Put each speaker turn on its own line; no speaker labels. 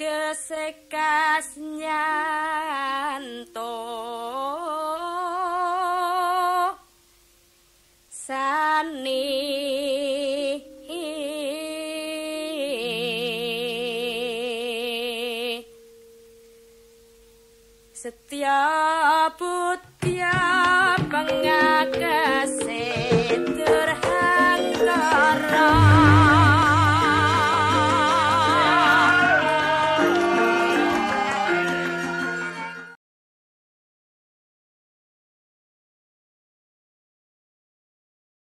kesekas nyanto. Sani. Setia putya pengakase